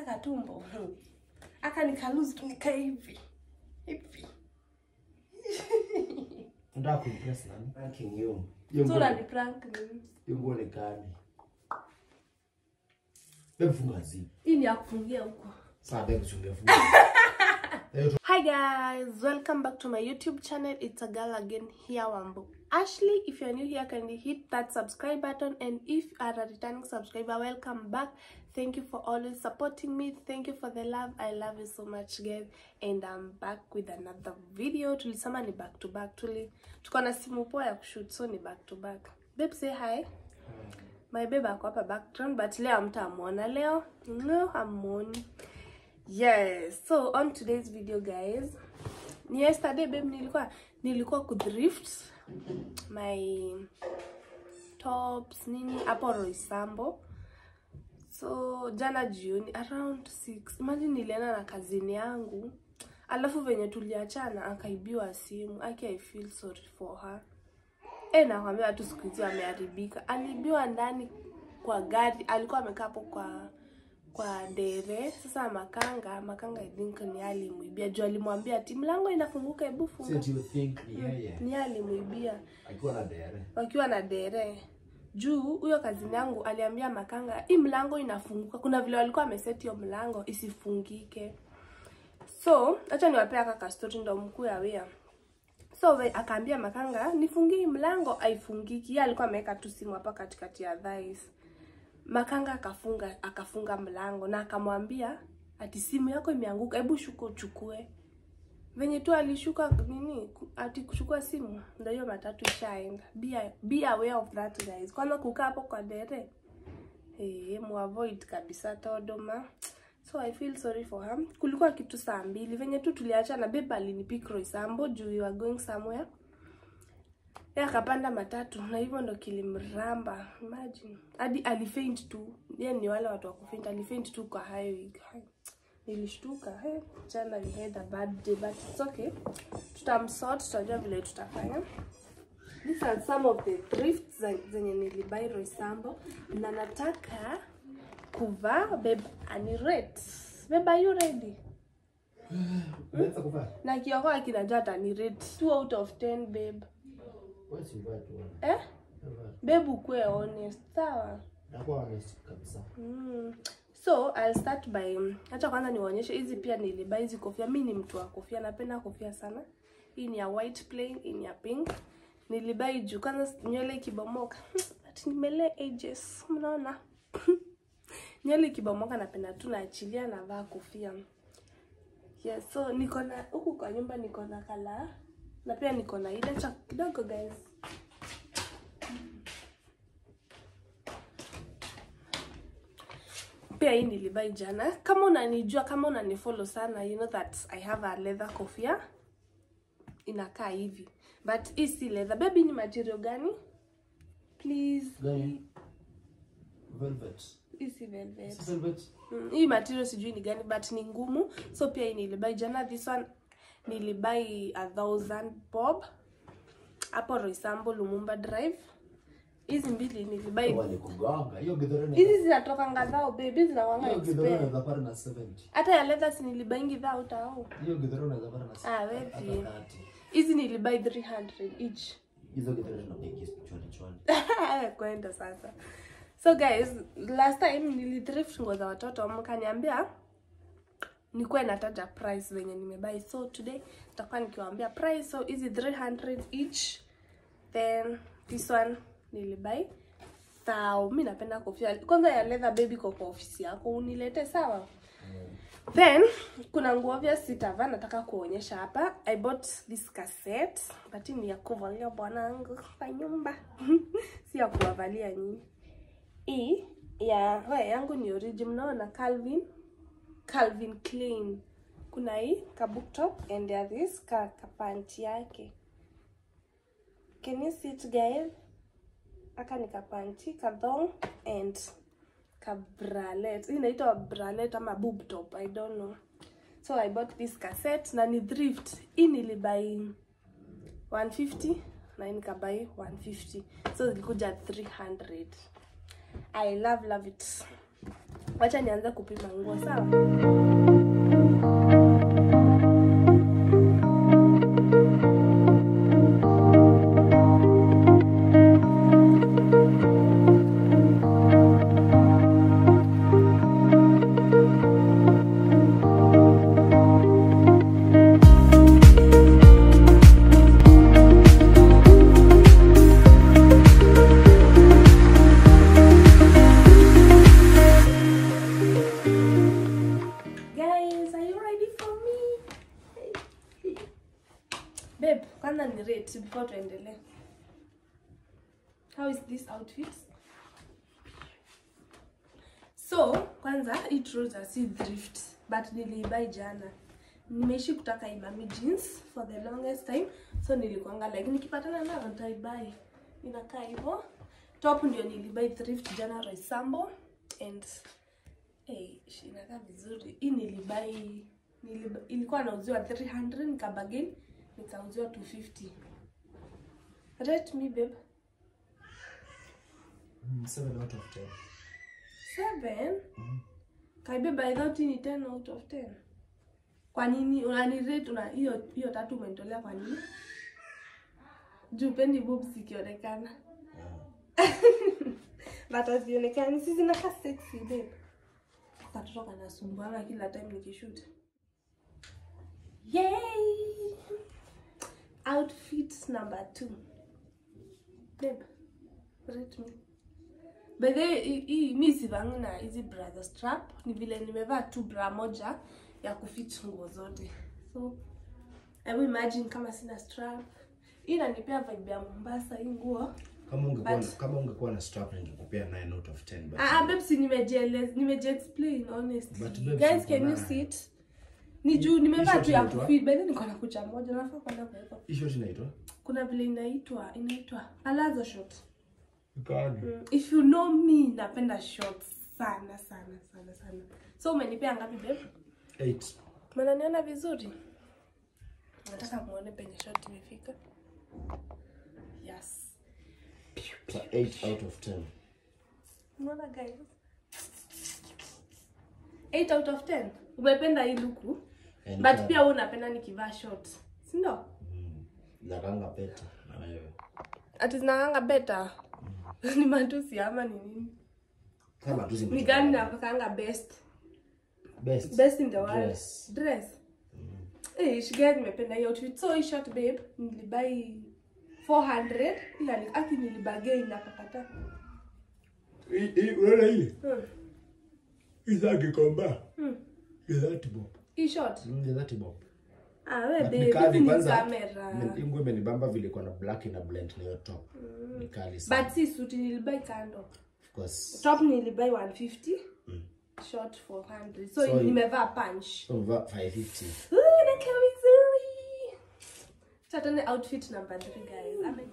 aka katumbo aka nikaluzi tu nikae hivi hivi Nataka kuimpress nani? Ranking you. So ni prank ni hiyo nguo ni kani. Hebu funga zipu. hii ni ya kufungia huko Sawa, hebu chungia funga. Hi guys, welcome back to my YouTube channel. It's a girl again here, Wambo. Ashley, if you're new here, kindly hit that subscribe button. And if you are a returning subscriber, welcome back. Thank you for always supporting me. Thank you for the love. I love you so much, guys. And I'm back with another video. Tulisema ni back to back. Tuli tuko na simu poa ya kushoot, so ni back to back. Babe, say hi. My babe ako hapa background, but leo amtamwona leo. No, hamuoni. Yes, so on today's video guys, yesterday babe nilikuwa nilikuwa kudrift my tops nini hapo Roysambo. So jana jioni around 6. Imagine nilienda na kazini yangu. Alafu venye tuliachana akaibiwa simu. Aki I feel sorry for her. e nakwambia watu siku hizi ameharibika. Aliibiwa ndani kwa gari, alikuwa amekaa hapo kwa kwa dere. Sasa makanga, makanga I think ni alimwibia. Juu alimwambia ati mlango inafunguka, hebu funga. do you think ni Ni alimwibia akiwa na dere? wakiwa na dere juu huyo kazini yangu aliambia makanga hii mlango inafunguka. Kuna vile walikuwa wameseti hiyo mlango isifungike. So acha niwapee aka kastori ndo mkuu ya wea so we, akaambia makanga nifungie mlango aifungiki yeye alikuwa ameweka tu simu hapa katikati ya dhais makanga akafunga akafunga mlango na akamwambia ati simu yako imeanguka hebu shuko uchukue venye tu alishuka nini ati kuchukua simu ndio hiyo matatu ishaenda. Be, be aware of that guys. Kwanza kukaa hapo kwa dere eh muavoid kabisa todoma so i feel sorry for her. Kulikuwa kitu saa mbili. Venye tu tuliachana beba alinipick Roysambo juu we were going somewhere. Yeye akapanda matatu na hivyo ndo kilimramba. Imagine. Hadi alifaint tu. Yeye ni wale watu wa kufaint. Alifaint tu kwa highway nilishtuka hey, jana we had a bad day but it's okay. Tutamsort tutajua vile tutafanya. These are some of the thrifts zenye nilibai roisambo na nataka kuvaa babe anirate babe are you ready? Unaweza kuvaa? na kiokoa kinajua atanirate 2 out of 10 babe. Eh? Babe ukue honest sawa? Nakuwa honest kabisa. Mm. So I'll start by acha kwanza niwaonyeshe hizi pia niliba hizi kofia. Mimi ni mtu wa kofia, napenda kofia sana. Hii ni ya white plain, hii ni ya pink. nilibai juu kwanza nywele ikibomoka. But nimele ages, mnaona? nywele ikibomoka napenda tu naachilia navaa kofia. Yes, so niko na huku kwa nyumba niko na kala na pia niko na ile cha kidogo guys. Pia hii nilibai jana. Kama unanijua kama unanifollow sana you know that i have a leather kofia. Inakaa hivi. But hii si leather. Baby ni material gani? Please. Gani? Velvet. hii si velvet. Si velvet? Mm, hii material sijui ni gani but ni ngumu. So pia hii nilibai jana. This one nilibai a thousand bob. Hapo Roysambo Lumumba Drive hizi mbili zinatokanga ni ni hizi zinatoka ngadhao baby zinawanga hiyo githero expert inaweza pata na 70. hata ya leather si nilibaingi dhao tao Hiyo githero inaweza pata na 70. wewe hata pia. 30. hizi nilibai 300 each kwenda sasa so guys last time nilithrift nguo za watoto mkaniambia nikuwe nataja price venye nimebai so today nitakuwa nikiwaambia price so hizi 300 each then this one nilibai thao. mi napenda kofia. Kwanza ya leather baby kwa kwa ofisi yako unilete sawa? Then kuna nguo vya sitavaa nataka kuonyesha hapa. I bought this cassette but ni ya kuvalia bwanangu kwa nyumba. Si ya kuwavalia nyinyi hii ya wewe yangu ni original naona calvin. Calvin klein. Kuna hii kabook top and there this ka kapanti yake. Can you see it guys aka ni kapanti kadhong and kabralet. Hii inaitwa bralet ama boob i don't know. So i bought this cassette na ni thrift. Hii nilibai 150 na hii nikabai 150 so zilikuja 300 i love love it. Wacha nianze kupima nguo sawa but niliibai jana. Nimeishi kutaka imami jeans for the longest time so nilikuanga like nikipatana nayo nitaibai inakaa hivyo. Top ndio nilibai thrift jana Roysambo and hey, inakaa vizuri. Hii nilibai niliba, ilikuwa nauziwa 300 nikabagin nikauziwa 250 rate me babe. Mm, seven out of ten. 7 kaibeba by thought ni 10 out of 10 kwa nini? Unani rate una hiyo hiyo tatu umenitolea kwa nini? Juu pendi boobs ikionekana but hazionekani. Si zinakaa sexy babe. Katoto kanasumbuana kila time nikishoot. Yay! Outfit number two. Babe rate me way hii- mi sivangi na hizi brother strap ni vile nimevaa tu bra moja ya kufit nguo zote so hebu imagine kama sina strap hii inanipea vibe ya mombasa hii nguo Kama ungekuwa But- kama ungekuwa na strap ningekupea 9 out of 10 but Ah, ah, babes nimejieleza nimejiexplain honestly. But babes, Guys, can you see it Ni juu nimevaa tu ya kufit. By niko na kucha moja nafaa kwenda kuweka. hiyo inaitwa Kuna vile inaitwa inaitwa palazzo short. Gani? Mm, if you know me napenda short sana sana sana sana. So umenipea ngapi babe? 8 Mnaniona vizuri? Nataka muone penye short imefika. Yes. So 8 out of 10 Unaona guys? 8 out of 10. Umependa hii luku? But ka- pia wewe unapenda nikivaa short. Si ndio? Mm, nakanga peta na wewe Ati zinakanga better. ni matusi ama ni nini? kama matusi Ni gani nakanga best? best Best in the world. Dress. Dress. Eh, shiga nimependa hiyo outfit. So hii short babe nilibai 400 ila ni aki nilibagei nakakata. hii hii unaona hii Hmm. hii za kikomba Hmm. ya that bob Hii short. mm that bob Ah, nguo imenibamba vile iko na black ina blend na hiyo top ni kali sana But si suti nilibai kando. of course Top nilibai 150. Mm. Short 400. So, So, nimevaa punch. so 550 Ooh, nakaa vizuri. Tatane outfit number 3 guys. Amen.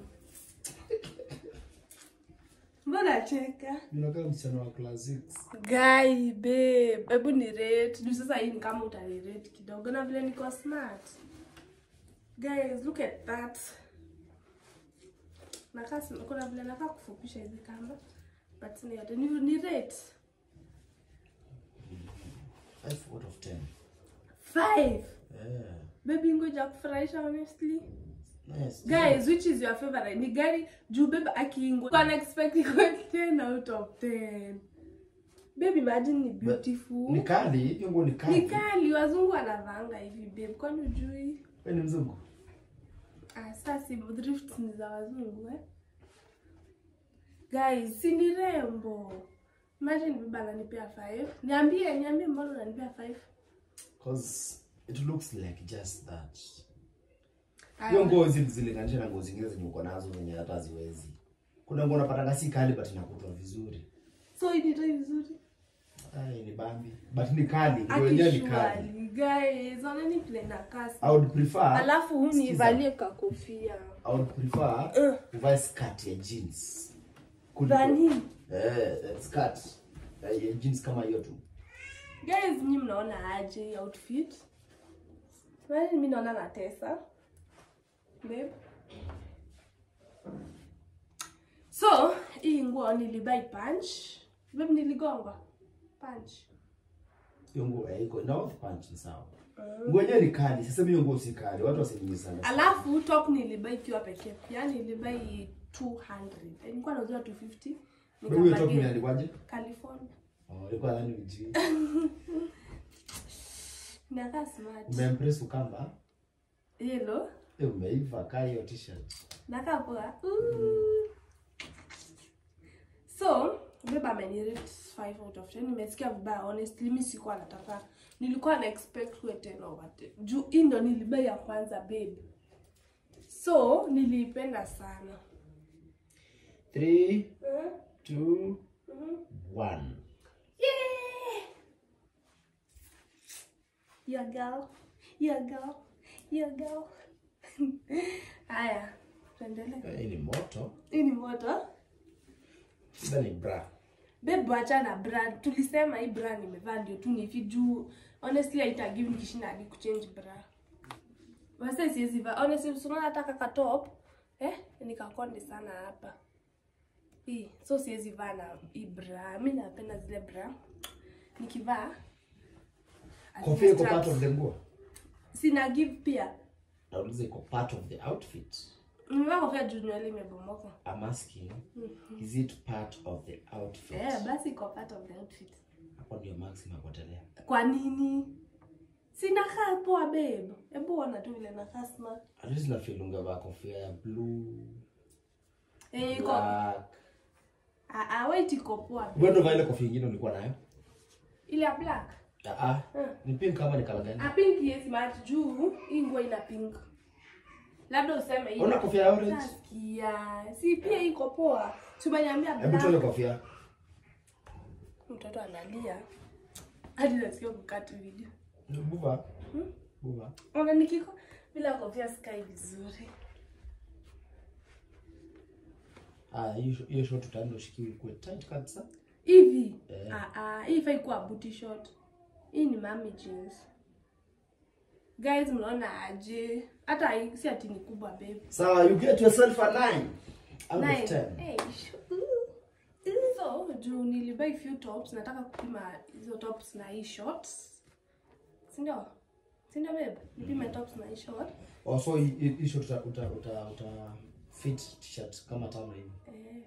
Mbona cheka? unakaa msichana wa class 6 Guy, babe, hebu ni rate. Juu sasa hii ni kama utani rate kidogo na vile niko smart. Guys, look at that. Nakaa kuna vile nakaa kufupisha hizi kamba. But ni yote ni, ni rate. 5 out of 10 5. yeah Baby ngoja kufurahisha honestly. Guys, which is your favorite? Ni gari juu babe akiingwa. Can expect iko 10 out of 10. Babe imagine ni beautiful. ni kali hiyo nguo ni Ni kali kali wazungu wanavanga hivi babe. Kwani ujui? wewe ni mzungu Ah, sasa si thrift ni za wazungu eh? Guys, si ni rembo. Imagine baba ananipea 5. Niambie, niambie mbona unanipea 5? cause it looks like just that. Hiyo nguo zilinganisha na nguo zingine zenye uko nazo zenye hata haziwezi kuna nguo unapatanga si kali but inakutwa vizuri So initoi vizuri. ai ni bambi but ni kali nguo yenyewe ni kali Guys, guys, plan na kasi. i would prefer Alafu huu Sikiza. nivalie kakofia. i would prefer Uh. uvae skirt ya jeans Vani. eh skirt eh, ya jeans kama hiyo tu Guys, nyi mnaona aje outfit? Wewe mimi naona natesa. Babe. So, hii nguo nilibai punch. Babe niligongwa. punch. Hiyo nguo haiko na off punch ni sawa. Nguo yenyewe ni kali sasa hiyo nguo si kali watu wasinimisana alafu top nilibai ikiwa pekee. Yaani nilibai 200 Eh, nilikuwa nauziwa 250 Wewe hiyo top ni alikwaje? California. Oh ilikuwa nani uji? Nakaa smart. Umeimpress ukamba eh umeiva kaa hiyo t-shirt nakaa poa so beba amenirate 5 out of 10 nimesikia vibaya honestly mimi sikuwa nataka nilikuwa na expect we 10 over 10 juu hii ndo nilibai ya kwanza babe so niliipenda sana 3 Mhm. 2 Mhm. 1 Yeah! Your girl. Your girl. Your girl. Haya, tuendelee. hii ni moto Hii ni moto. sasa ni bra Bebu wacha na brand. Tulisema hii bra nimevaa ndio tu nifi juu. Honestly haitagive nikishinda hadi kuchange bra. Basi siwezi vaa. Honestly usiona nataka ka top. Eh? Nikakonde sana hapa. Hii. So siwezi vaa na hii bra. Mimi napenda zile bra. Nikivaa kofia iko pato part of the nguo sina give pia nauliza iko part of the outfit. Nimevaa kofia juu nywele imebomoka. I'm asking is it part of the outfit? Eh basi iko part of the outfit. Hapo ndio max imepotelea kwa nini? Sina kaa poa babe. Hebu ona tu vile nakaa smart. Least na feel ungevaa kofia ya blue eh iko ah ah wait iko poa. Wewe ndio vile kofia nyingine ulikuwa nayo? Ile ya black ah Hmm. ni pink kama ni color gani a pink yes smart juu hii nguo ina pink labda useme hii una kofia orange Nasikia. si pia iko poa tumeniambia hebu tuone kofia mtoto analia hadi nasikia kukata video Ni buba. Hmm? Buba. Ona nikiko bila kofia sky vizuri. ah hiyo hiyo short tutaenda ushikiwe kwa tight kabisa Hivi. Eh. Ah ah, hii ifai kuwa booty short. Hii ni mami jeans. Guys mnaona aje? Hata si ati ni kubwa babe. sawa you get yourself a 9 out Nine. of 10 Hey. So, juu nilibuy few tops, nataka kupima hizo tops na hii shorts. sindio sindio babe? Nipime tops na hii short. oh so hii- short uta uta uta, uta fit t-shirt kama tano hivi Eh,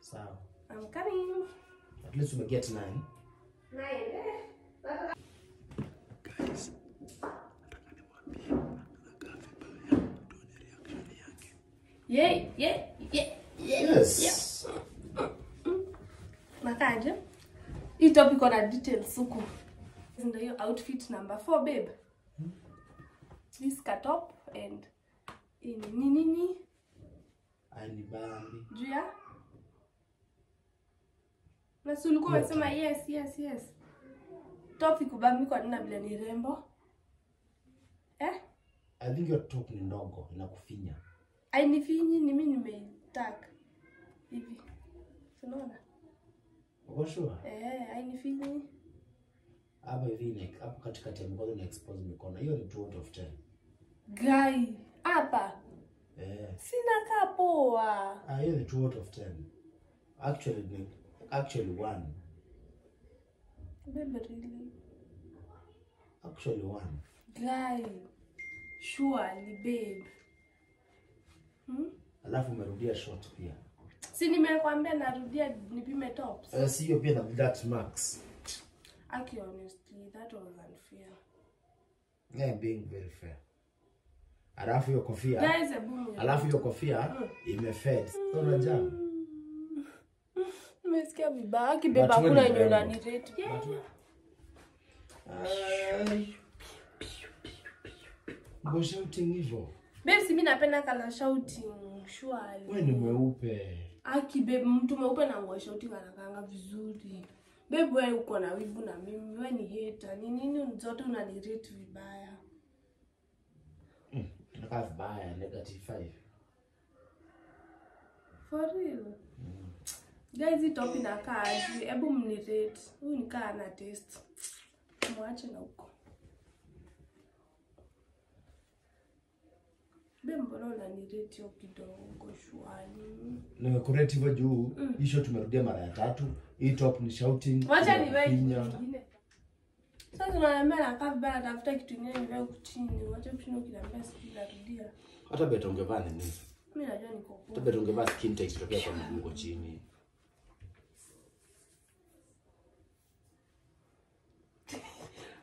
sawa I'm coming. at least umeget 9 9 Eh. Guys Yeah, yeah, yeah. yes Nakaje? Hii topic ona details. Ndio hiyo outfit number 4 babe. This ka top and ini ni nini nini ani bambi juu ya na ulikuwa yes yes yes. Top ikubambi kwa nina bila ni rembo? Eh? i think your top ni ndogo inakufinya Ainifinyi ni mimi nimeitaka. Hivi. Unaona? uko sure Eh, ainifinyi. hapa hivi ni hapo katikati ya mkono na expose mikono hiyo ni 2 out of 10 Guy, hapa eh sina kaa poa. ah hiyo ni 2 out of 10 actually actually 1 Babe, really? actually one. Guy, surely babe. Hmm? alafu umerudia short pia Si nimekwambia narudia nipime tops. uh, si hiyo pia na that max Aki honestly, that was unfair. yeah, being very fair alafu hiyo kofia Guys, hebu alafu hiyo kofia imefed so unajam Nimesikia vibaya. kibeba babe nyumbani zetu. hakuna yenye. Go shouting hivyo Babe, si mimi napenda kana shouting. shwari. Wewe ni mweupe Aki babe, mtu mweupe na nguo shouting anakaanga vizuri. Babe, wewe uko na wivu na mimi, wewe ni hater. Ni nini zote unanirate vibaya? nakaa vibaya negative 5 For real. Guys, hii top inakaa aje? Hebu mnirate. Huyu nikaa na taste. Mwache na huko. Be mbona unanirate hiyo kidogo shwani? nimekurate hivyo juu hii shot tumerudia mara ya tatu hii top ni shouting Wacha kingine. Sasa unaniambia nakaa vibaya natafuta kitu kingine nivae huku chini. Wacha kushinda ukiniambia sijui narudia. hata beta ungevaa nini Mimi najua niko poa. hata beta ungevaa skin tight tokea kwa mguu chini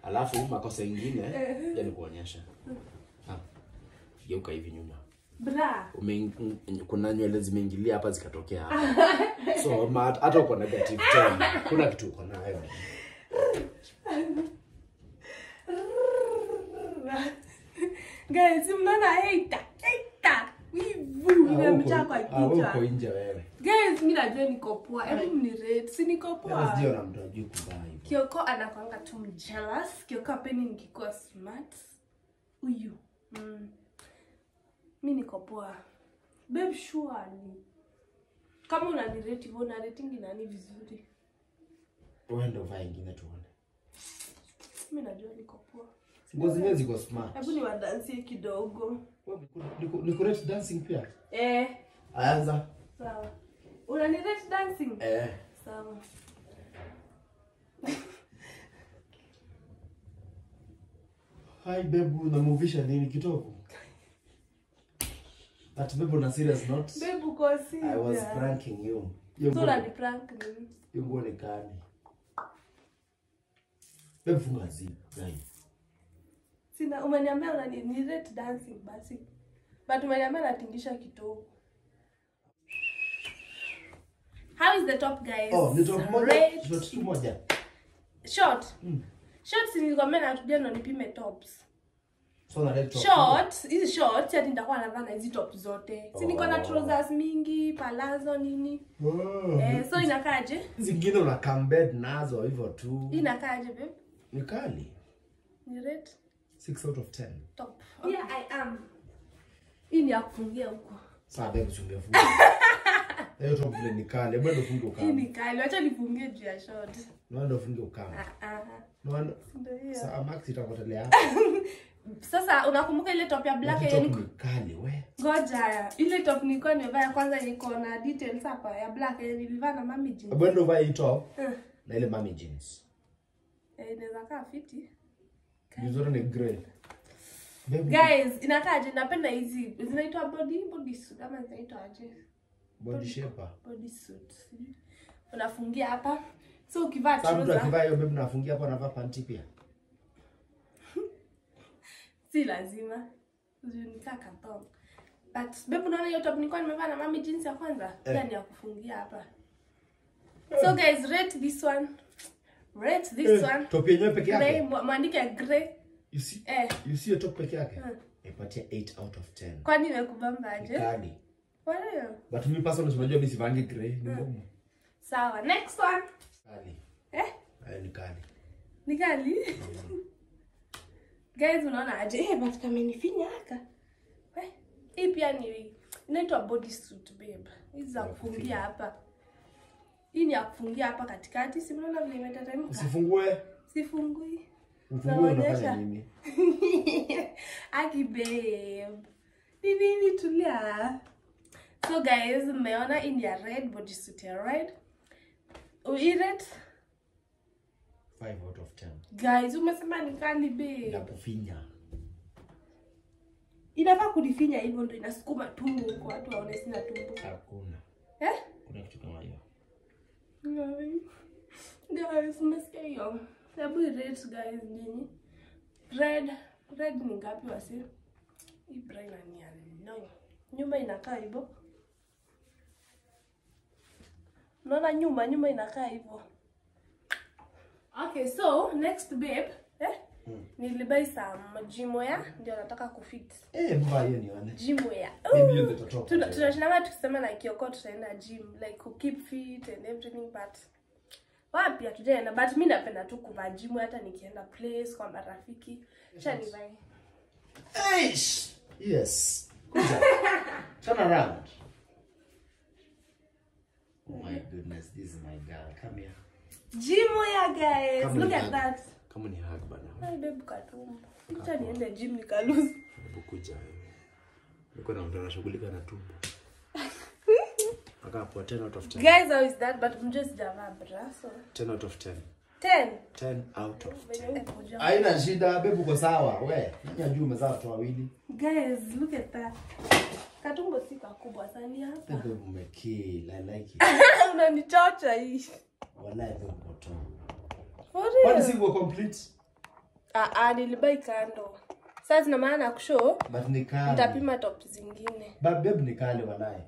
alafu makosa ingine ya nikuonyesha Ah, geuka hivi nyuma Bra. Ume, kuna nywele zimeingilia hapa zikatokea hapa so hata uko negative 10 kuna kitu uko nayo Guys, mnaona. Hater. Wivu imemjaa kwa Ah, kichwa. nje wewe Guys, mimi najua niko poa. Hebu mnirate. Si niko poa. sijui na mtu ajui kuvaa hivyo Kioko anakwanga tu mjealous. Kioko apeni nikikuwa smart. Huyu. Mm. Mi niko poa. Babe surely. Kama unanirate hivyo nani vizuri? wewe ndio vaa ingine tuone Mi najua niko poa. Nguo zenyewe ziko smart Hebu ni wadansie kidogo. Ni kurate dancing pia Eh, anza sawa. Unanirate dancing? eh Sawa. hi babe unamuvisha nini kitovu but babe na serious serious Bebu Babe uko i was pranking you hiyo So nguo unaniprank nini? Yungu ni kani. babe funga zi, guys Sina umeniambia unani ni rate dancing basi. But umeniambia natingisha kitovu. How is the top guys? oh ni top moja Rate- shot tu moja Short. Mm. Short si nilikwambia natudia ndo nipime tops. so na red top Short, hizi short ati nitakuwa navaa na hizi top zote. Si niko na Oh. trousers mingi, palazo nini. oh. Eh, so inakaje? zingine una come nazo hivyo tu Inakaje babe? ni kali Ni rate 6 out of 10 top. Okay. Here I am. Hii ni ya kufungia huko. Sasa chunge funga hiyo top vile ni kali hebu ndo funge Hii ukama acha nifungie juu ya short. Ndio funge ukama Ah ah. Ndio Sasa max itakotelea hapa Sasa unakumbuka ile top ya black yenye top niko ni kali we ngoja, ile top nilikuwa nimevaa kwanza niko iko na details hapa ya black yenye nilivaa na mami jeans. Bado vaa hii top Eh, na ile mami jeans eh, inaweza kaa fiti. Zote ni grey Guys, inakaaje? Napenda hizi zinaitwa body body suit ama zinaitwa aje? body shaper Body suit. Unafungia hapa. So ukivaa sasa ukivaa trouser akivaa hiyo babe nafungia hapo anavaa panty pia si lazima. Zunikaa kathong. But babe unaona hiyo top nilikuwa nimevaa na mami jeans ya kwanza? Eh. Pia ni ya kufungia hapa. So guys, rate this one. Rate this Eh, one. top yenyewe peke yake. yake Maandike mwandike grey. you see Eh, you see top peke yake Hmm. ipatia 8 out of 10 kwani imekubamba aje? kali Kwa hiyo. but me personally unajua mimi sivangi grey ni ngumu Sawa, next one. kali Eh, hayo ni kali ni kali. Guys, unaona aje? Eh, but amenifinya haka. Eh, hii pia ni inaitwa body suit babe. Hizi za kufungia hapa. Hii ni ya kufungia hapa katikati. Si mnaona vile imetetemeka? usifungue Sifungui. ufungue unafanya nini Aki babe. Ni nini tulia? So guys, mmeona hii ni ya red body suit ya red. Uiret? 5 out of 10 Guys, umesema ni kali babe. na kufinya Inafaa kunifinya hivyo ndo inasukuma tumbo huko watu waone sina tumbo. hakuna Eh? kuna kitu kama hiyo Guys, guys, umesikia hiyo? Hebu rate guys nini Red, red ni ngapi wasi? Hii brain ni ya nine. Nyuma inakaa hivyo. naona nyuma, nyuma inakaa hivyo. Okay, so next babe, eh? Mm. Nilibai some jimoya ndio nataka kufit. eh mbaya hiyo nione Jimoya. maybe hiyo ndio top Tuna- tunashinanga tukisema na kioko tutaenda gym like ku keep fit and everything but wapi hatujaenda but mi napenda tu kuvaa gym hata nikienda place kwa marafiki cha nivae Eish! Yes. Kuja. Turn around. Oh my goodness, this is my girl. Come here. Jimoya ya guys Come look at that Kama ni hug bana. Hai babe katumbo acha niende gym Hebu kuja wewe. Niko na mtu anashughulika na tumbo. Akapo 10 out of 10. Guys, how is that? But mjue sijavaa bra, so 10 out of 10. 10. 10 out of Venye uko juu. Haina shida, bebu uko sawa. We, nyanya juu umezaa watu wawili. Guys, look at that. Katumbo si kakubwa sana hapa. Umekill, I like it. Unanichocha hii. Wallahi bebu uko Kwani si uko complete? Ah, ah, nilibai kando. Sasa zina maana kusho But ni kali. nitapima top zingine. but babe ni kali wallahi.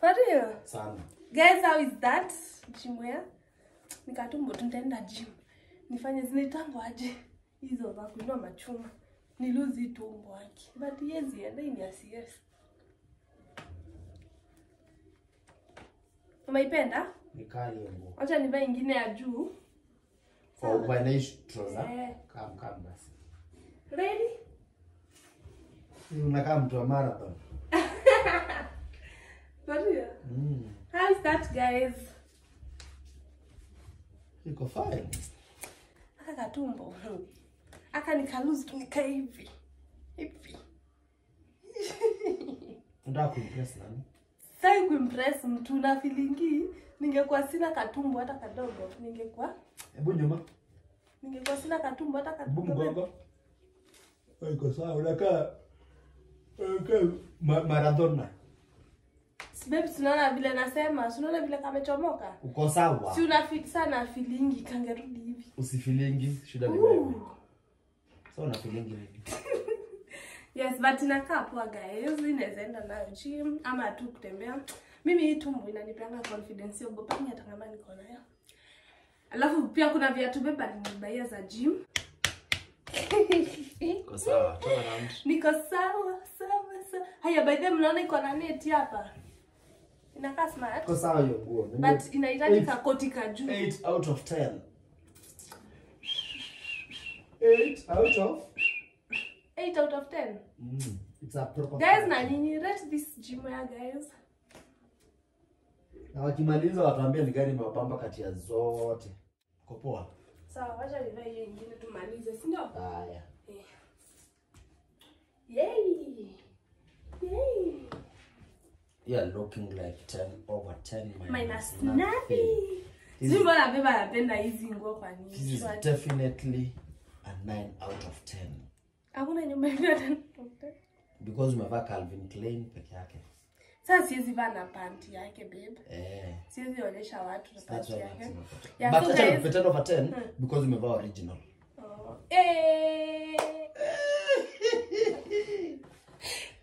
For real? Sana. Guys, how is that? Wear? Nikatumbo tu nitaenda gym. Nifanye zinaitangwa aje? Hizo za kuinua machuma. Niluzi tumbo wake. But yezi enda ni yes, Umeipenda? Ni kali hiyo nguo. Acha nivae ingine ya juu. For ubanish trouser. Kam kam basi. Ready? Unakaa mtu wa marathon. Mm. How is that guys? Iko fine. Aka katumbo. Aka nikaluzi tu nikae hivi. Hivi. Unataka kuimpress nani? Sai kuimpress mtu na filingi, ningekuwa sina katumbo hata kadogo. Ningekuwa Hebu nyuma. ningekuwa sina katumbo hata kadogo. mgongo. Iko sawa, unakaa unakaa ma- marathona. Si babe, tunaona vile nasema, tunaona vile kamechomoka. Uko sawa. Si una fit sana filingi, kangerudi hivi. Usifilingi, shida ni wewe. sawa Sasa filingi nini? Yes, but inakaa poa guys. Inaweza enda nayo gym ama tu kutembea. Mimi hii tumbo inanipeanga confidence hiyo gopani hata kama niko nayo. Alafu pia kuna viatu beba nimebaia za gym. Sawa. Niko sawa sawa sawa. Haya by the mnaona iko na net hapa. Inakaa smart. Iko sawa hiyo nguo. But inahitaji kakoti ka juu. 8 out of 10. 8 out of 8 out of 10. mm. It's a proper Guys na nyinyi rate this gym ya guys. Na wakimaliza watuambie ni gari imewapamba kati ya zote. Uko poa? Sawa, wacha nivae hiyo ingine tumalize, si ndio? Haya. Yay! Yay! You are looking like 10 over 10 Minus minus nothing. Is- mbona beba anapenda hizi nguo kwa This is definitely a 9 out of 10 Hakuna nyumba yote. because umevaa Calvin Klein peke yake. Sasa siwezi vaa na panty yake babe. Eh. Siwezi onyesha watu na panty yake. But acha nikupe 10 over 10 because umevaa original. Oh. Eh.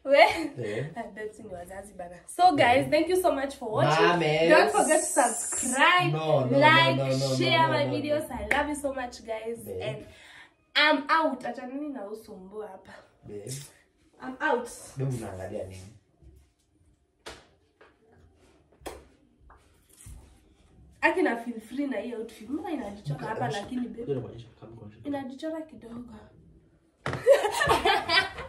We. Eh. That's wazazi bana. So guys, thank you so much for watching. Mames. Don't forget to subscribe, No, no, no, like, no, no, no, share no, my no, no. videos. I love you so much guys. And I'm out. Acha nini na usumbua hapa. Babe, I'm out. babe unaangalia nini? Aki na feel free na hii outfit. Mbona inajichora hapa lakini babe inajichora kidogo.